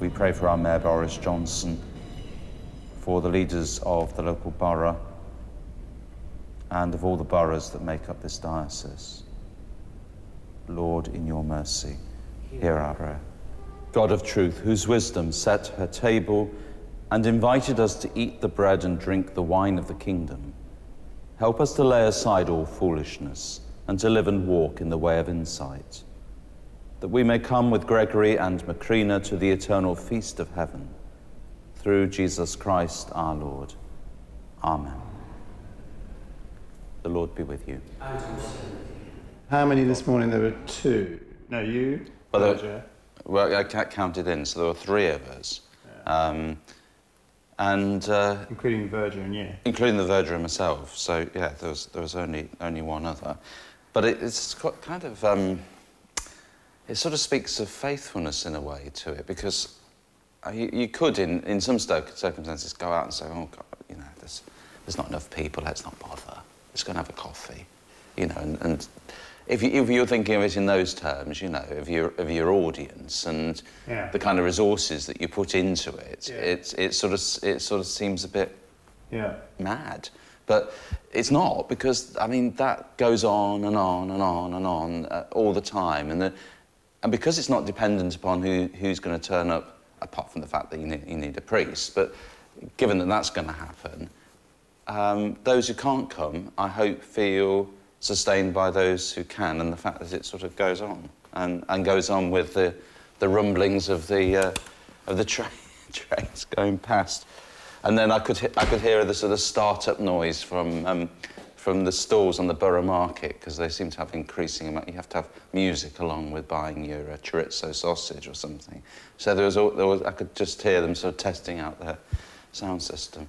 We pray for our Mayor Boris Johnson, for the leaders of the local borough, and of all the boroughs that make up this diocese. Lord, in your mercy, hear our prayer. God of truth, whose wisdom set her table and invited us to eat the bread and drink the wine of the kingdom, help us to lay aside all foolishness and to live and walk in the way of insight, that we may come with Gregory and Macrina to the eternal feast of heaven. Through Jesus Christ our Lord. Amen. The Lord be with you. How many this morning? There were two. No, you. Well, Roger. Well, I counted in, so there were three of us. Um, and uh, including Virgil and you. including the verger and myself. So yeah, there was there was only only one other, but it, it's kind of um, it sort of speaks of faithfulness in a way to it because uh, you, you could in in some circumstances go out and say, oh God, you know, there's there's not enough people. Let's not bother. Let's go and have a coffee, you know, and. and if, you, if you're thinking of it in those terms, you know, of your of your audience and Yeah. the kind of resources that you put into it, Yeah. it's it sort of it sort of seems a bit Yeah. mad. But it's not because I mean that goes on and on and on and on uh, all the time, and the, and because it's not dependent upon who who's going to turn up, apart from the fact that you need, you need a priest. But given that that's going to happen, um, those who can't come, I hope, feel sustained by those who can, and the fact that it sort of goes on and, and goes on with the the rumblings of the uh, of the train, trains going past. And then I could, I could hear the sort of start-up noise from, um, from the stalls on the Borough Market, because they seem to have increasing amount. You have to have music along with buying your uh, chorizo sausage or something. So there was, all, there was, I could just hear them sort of testing out their sound system.